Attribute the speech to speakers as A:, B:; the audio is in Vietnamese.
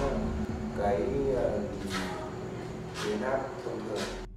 A: Vâng, cái uh, tuyến áp thông thường